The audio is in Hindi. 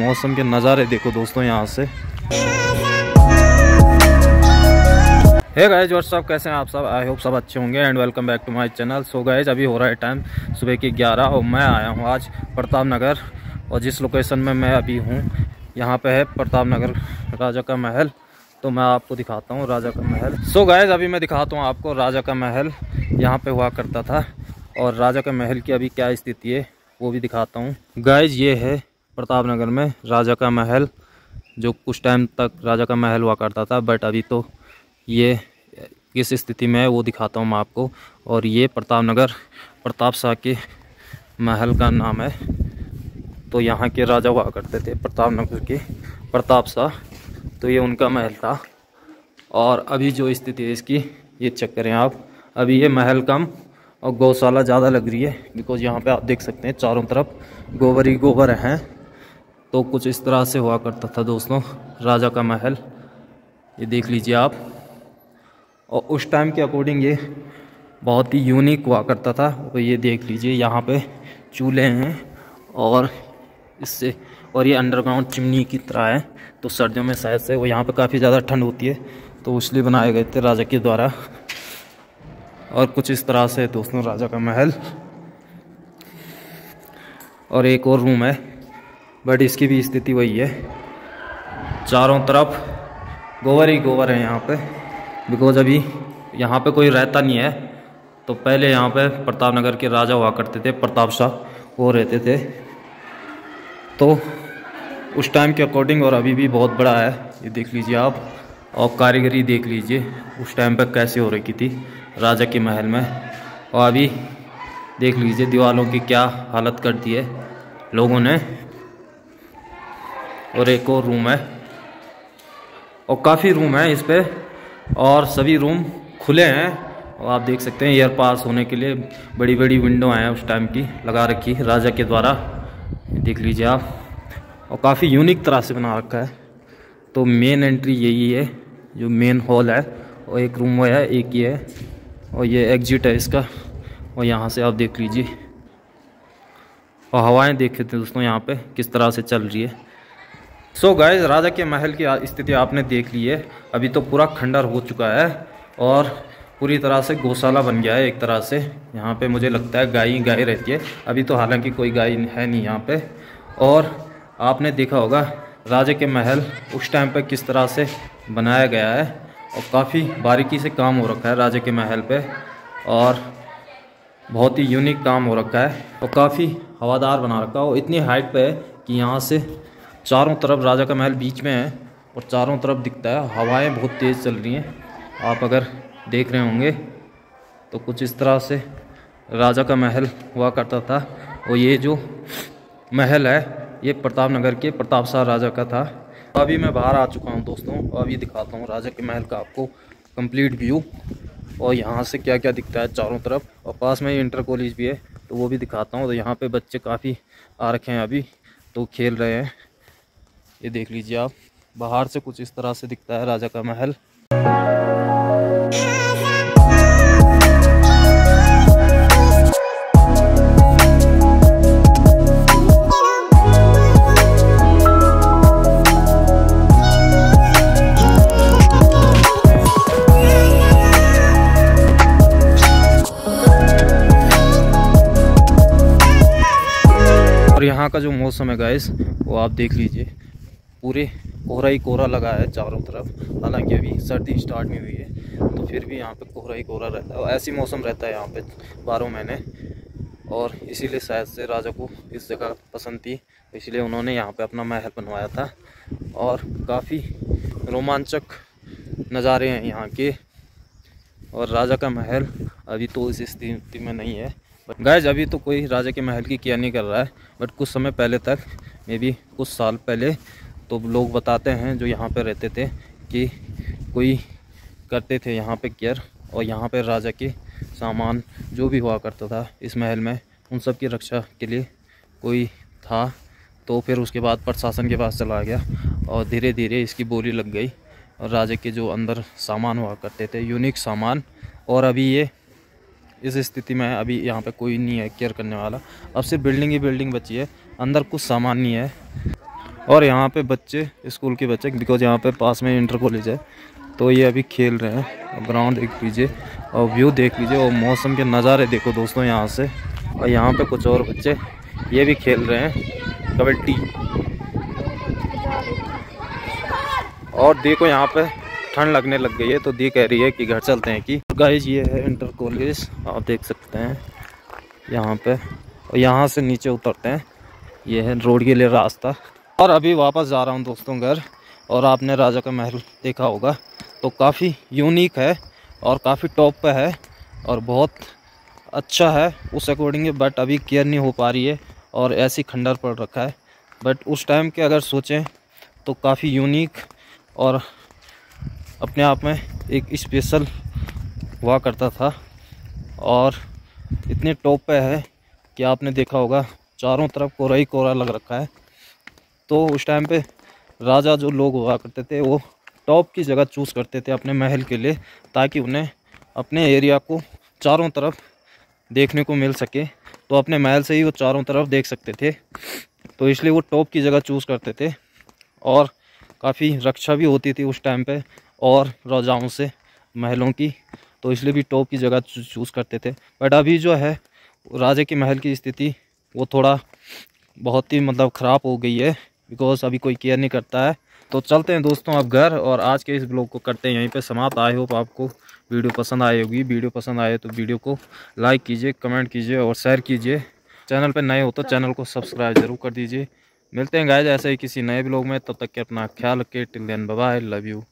मौसम के नज़ारे देखो दोस्तों यहाँ से। हे गाइज़ और सब कैसे हैं आप सब? आई होप सब अच्छे होंगे and welcome back to my channel so guys अभी हो रहा है टाइम सुबह के 11 और मैं आया हूँ आज प्रताप नगर और जिस लोकेशन में मैं अभी हूँ, यहाँ पे है प्रताप नगर, राजा का महल। तो मैं आपको दिखाता हूँ राजा का महल। सो गाइज़ अभी मैं दिखाता हूँ आपको राजा का महल। यहाँ पे हुआ करता था और राजा का महल की अभी क्या स्थिति है, वो भी दिखाता हूँ। गाइज़ ये है प्रताप नगर में राजा का महल, जो कुछ टाइम तक राजा का महल हुआ करता था बट अभी तो ये किस स्थिति में है, वो दिखाता हूँ मैं आपको। और ये प्रताप नगर प्रताप शाह के महल का नाम है। तो यहाँ के राजा हुआ करते थे प्रताप नगर के प्रताप शाह। तो ये उनका महल था। और अभी जो स्थिति है इसकी, ये चेक करें आप। अभी ये महल कम और गौशाला ज़्यादा लग रही है बिकॉज़ यहाँ पे आप देख सकते हैं, चारों तरफ़ गोबर ही गोबर हैं। तो कुछ इस तरह से हुआ करता था दोस्तों, राजा का महल। ये देख लीजिए आप। और उस टाइम के अकॉर्डिंग ये बहुत ही यूनिक हुआ करता था। तो ये देख लीजिए, यहाँ पे चूल्हे हैं और इससे, और ये अंडरग्राउंड चिमनी की तरह है। तो सर्दियों में शायद से वो यहाँ पे काफ़ी ज़्यादा ठंड होती है तो इसलिए बनाए गए थे राजा के द्वारा। और कुछ इस तरह से दोस्तों, राजा का महल। और एक और रूम है। बट इसकी भी स्थिति वही है। चारों तरफ़ गोबर ही गोबर है यहाँ पे। बिकॉज़ अभी यहाँ पे कोई रहता नहीं है। तो पहले यहाँ पे प्रताप नगर के राजा हुआ करते थे, प्रताप शाह, वो रहते थे। तो उस टाइम के अकॉर्डिंग और अभी भी बहुत बड़ा है। ये देख लीजिए आप, और कारीगरी देख लीजिए, उस टाइम पर कैसे हो रखी थी राजा के महल में। और अभी देख लीजिए दीवारों की क्या हालत कर दी है लोगों ने। और एक और रूम है। और काफ़ी रूम है इस पर और सभी रूम खुले हैं। और आप देख सकते हैं एयर पास होने के लिए बड़ी बड़ी विंडो हैं उस टाइम की, लगा रखी राजा के द्वारा। देख लीजिए आप। और काफ़ी यूनिक तरह से बना रखा है। तो मेन एंट्री यही है, जो मेन हॉल है। और एक रूम वो है, एक ये है। और ये एग्जिट है इसका। और यहाँ से आप देख लीजिए। और हवाएँ देखे थे दोस्तों यहाँ पे, किस तरह से चल रही है। सो so गाइस राजा के महल की स्थिति आपने देख ली है। अभी तो पूरा खंडर हो चुका है और पूरी तरह से गौशाला बन गया है एक तरह से। यहाँ पे मुझे लगता है गाय गाय रहती है। अभी तो हालाँकि कोई गाय है नहीं यहाँ पे। और आपने देखा होगा, राजा के महल उस टाइम पे किस तरह से बनाया गया है और काफ़ी बारीकी से काम हो रखा है राजा के महल पे और बहुत ही यूनिक काम हो रखा है और काफ़ी हवादार बना रखा है। और इतनी हाइट पे है कि यहाँ से चारों तरफ़ राजा का महल बीच में है और चारों तरफ़ दिखता है। हवाएँ बहुत तेज़ चल रही हैं। आप अगर देख रहे होंगे तो कुछ इस तरह से राजा का महल हुआ करता था। और ये जो महल है, ये प्रताप नगर के प्रताप शाह राजा का था। अभी मैं बाहर आ चुका हूँ दोस्तों। अभी दिखाता हूँ राजा के महल का आपको कंप्लीट व्यू और यहाँ से क्या क्या दिखता है चारों तरफ़। और पास में इंटर कॉलेज भी है तो वो भी दिखाता हूँ। तो यहाँ पे बच्चे काफ़ी आ रखे हैं अभी तो खेल रहे हैं। ये देख लीजिए आप, बाहर से कुछ इस तरह से दिखता है राजा का महल। और यहाँ का जो मौसम है गैस वो आप देख लीजिए। पूरे कोहरा ही कोहरा लगा है चारों तरफ़। हालाँकि अभी सर्दी स्टार्ट नहीं हुई है तो फिर भी यहाँ पे कोहरा ही कोहरा रहता है। ऐसी मौसम रहता है यहाँ पे बारह महीने। और इसीलिए शायद से राजा को इस जगह पसंद थी इसलिए उन्होंने यहाँ पे अपना महल बनवाया था। और काफ़ी रोमांचक नज़ारे हैं यहाँ के। और राजा का महल अभी तो इस स्थिति में नहीं है। गैज अभी तो कोई राजा के महल की केयर नहीं कर रहा है। बट कुछ समय पहले तक मे बी कुछ साल पहले तो लोग बताते हैं जो यहाँ पे रहते थे कि कोई करते थे यहाँ पे केयर और यहाँ पे राजा के सामान जो भी हुआ करता था इस महल में, उन सब की रक्षा के लिए कोई था। तो फिर उसके बाद प्रशासन के पास चला गया और धीरे धीरे इसकी बोली लग गई और राजा के जो अंदर सामान हुआ करते थे यूनिक सामान। और अभी ये, इस स्थिति में अभी यहाँ पे कोई नहीं है केयर करने वाला। अब सिर्फ़ बिल्डिंग ही बिल्डिंग बची है, अंदर कुछ सामान नहीं है। और यहाँ पे बच्चे, स्कूल के बच्चे बिकॉज़ यहाँ पे पास में इंटर कॉलेज है तो ये अभी खेल रहे हैं। ग्राउंड देख लीजिए, और व्यू देख लीजिए, और मौसम के नज़ारे देखो दोस्तों यहाँ से। और यहाँ पे कुछ और बच्चे, ये भी खेल रहे हैं, कबड्डी। और देखो यहाँ पे ठंड लगने लग गई है तो दी कह रही है कि घर चलते हैं कि। गाइज़ ये है इंटर कॉलेज आप देख सकते हैं, यहाँ पे। और यहाँ से नीचे उतरते हैं, ये है रोड के लिए रास्ता। और अभी वापस जा रहा हूँ दोस्तों घर, और आपने राजा का महल देखा होगा। तो काफ़ी यूनिक है और काफ़ी टॉप पे है और बहुत अच्छा है उस अकॉर्डिंग बट अभी केयर नहीं हो पा रही है और ऐसी खंडर पड़ रखा है। बट उस टाइम के अगर सोचें तो काफ़ी यूनिक और अपने आप में एक स्पेशल हुआ करता था। और इतने टॉप पे है कि आपने देखा होगा, चारों तरफ़ कोरा ही कोरा लग रखा है। तो उस टाइम पे राजा जो लोग हुआ करते थे, वो टॉप की जगह चूज़ करते थे अपने महल के लिए, ताकि उन्हें अपने एरिया को चारों तरफ़ देखने को मिल सके। तो अपने महल से ही वो चारों तरफ़ देख सकते थे। तो इसलिए वो टॉप की जगह चूज़ करते थे और काफ़ी रक्षा भी होती थी उस टाइम पे और राजाओं से महलों की। तो इसलिए भी टॉप की जगह चूज़ करते थे। बट अभी जो है, राजा के महल की स्थिति वो थोड़ा बहुत ही मतलब ख़राब हो गई है। बिकॉज़ अभी कोई केयर नहीं करता है। तो चलते हैं दोस्तों आप घर और आज के इस ब्लॉग को करते हैं यहीं पे समाप्त। आई होप आपको वीडियो पसंद आई होगी। वीडियो पसंद आए तो वीडियो को लाइक कीजिए कमेंट कीजिए और शेयर कीजिए। चैनल पर नए हो तो चैनल को सब्सक्राइब ज़रूर कर दीजिए। मिलते हैं गाय ऐसे ही किसी नए ब्लॉग में। तब तक के अपना ख्याल रखिए till then bye love you